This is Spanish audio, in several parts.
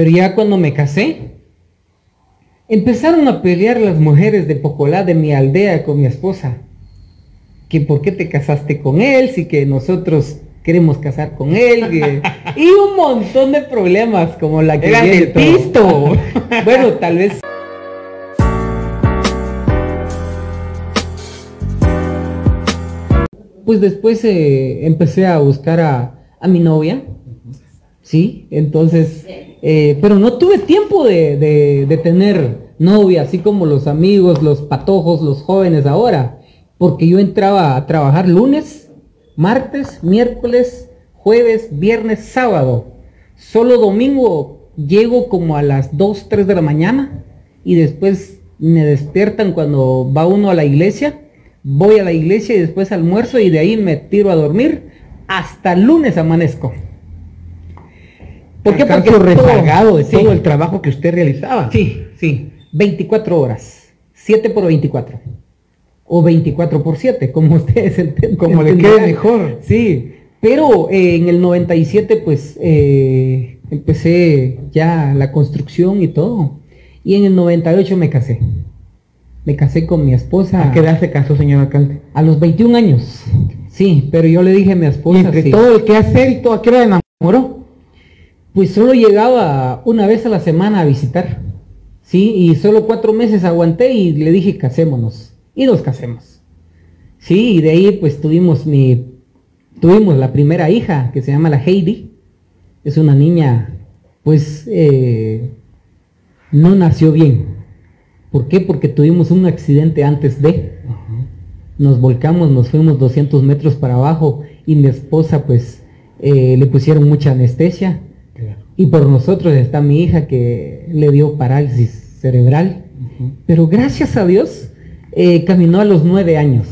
Pero ya cuando me casé, empezaron a pelear las mujeres de Pocolá de mi aldea con mi esposa. Que por qué te casaste con él, si que nosotros queremos casar con él. que- y un montón de problemas como la que del todo. pisto. bueno, tal vez pues después eh, empecé a buscar a, a mi novia, ¿sí? Entonces, eh, pero no tuve tiempo de, de- de tener novia, así como los amigos, los patojos, los jóvenes ahora, porque yo entraba a trabajar lunes, martes, miércoles, jueves, viernes, sábado. Solo domingo llego como a las 2, 3 de la mañana y después me despiertan cuando va uno a la iglesia. Voy a la iglesia y después almuerzo y de ahí me tiro a dormir. Hasta lunes amanezco. ¿Por qué? Porque rezagado de sí, todo el trabajo que usted realizaba. Sí, sí. 24 horas. 7 por 24. O 24 por 7, como ustedes enten- Como le quede mejor. Sí. Pero eh, en el 97 pues eh, empecé ya la construcción y todo. Y en el 98 me casé. Me casé con mi esposa ¿A qué edad se casó, señor alcalde? a los 21 años. Sí, pero yo le dije a mi Y esposa entre sí. todo el que hacer y todo, ¿a qué hora enamoró? Pues solo llegaba una vez a la semana a visitar. Sí, y solo cuatro meses aguanté y le dije casémonos. Y nos casemos. Sí, y de ahí pues tuvimos mi tuvimos la primera hija que se llama la Heidi. Es una niña, pues eh, no nació bien. ¿Por qué? Porque tuvimos un accidente antes de. Nos volcamos, nos fuimos 200 metros para abajo y mi esposa pues eh, le pusieron mucha anestesia. Y por nosotros está mi hija que le dio parálisis cerebral. Pero gracias a Dios eh, caminó a los nueve años.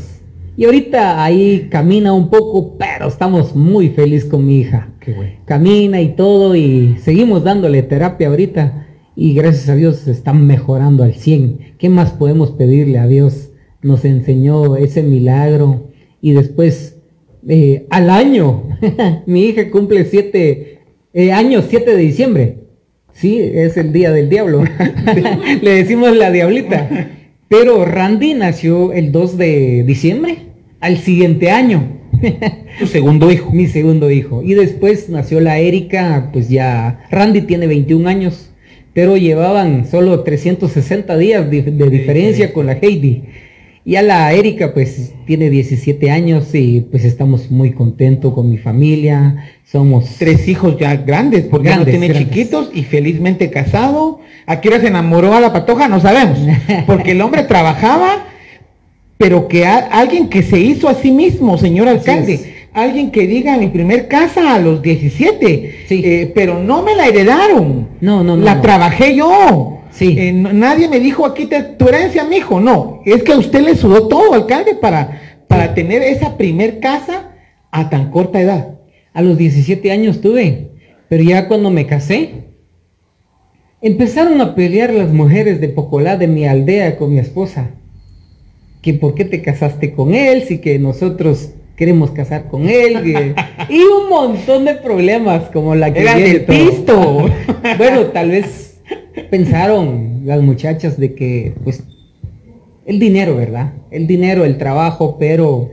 Y ahorita ahí camina un poco, pero estamos muy feliz con mi hija. Qué bueno. Camina y todo y seguimos dándole terapia ahorita. Y gracias a Dios están mejorando al 100. ¿Qué más podemos pedirle a Dios? Nos enseñó ese milagro. Y después, eh, al año, mi hija cumple siete eh, años, 7 de diciembre. Sí, es el día del diablo. Le decimos la diablita. Pero Randy nació el 2 de diciembre, al siguiente año. Tu segundo hijo. Mi segundo hijo. Y después nació la Erika, pues ya Randy tiene 21 años, pero llevaban solo 360 días de, de diferencia con la Heidi. Y a la Erika pues tiene 17 años y pues estamos muy contentos con mi familia. Somos Tres hijos ya grandes, porque ya Grandes, no tiene grandes. chiquitos y felizmente casado. ¿A qué hora se enamoró a la patoja? No sabemos. Porque el hombre trabajaba, pero que a- alguien que se hizo a sí mismo, señor alcalde. Alguien que diga mi primer casa a los 17. Sí. Eh, pero no me la heredaron. No, no, no, La no. trabajé yo. Sí. Eh, nadie me dijo aquí te, tu herencia, mijo. No, es que a usted le sudó todo, alcalde, para, para tener esa primer casa a tan corta edad. A los 17 años tuve, pero ya cuando me casé, empezaron a pelear las mujeres de Pocolá de mi aldea con mi esposa. Que por qué te casaste con él, si que nosotros queremos casar con él. que- y un montón de problemas como la que Era todo. pisto. bueno, tal vez pensaron las muchachas de que, pues, el dinero, ¿verdad? El dinero, el trabajo, pero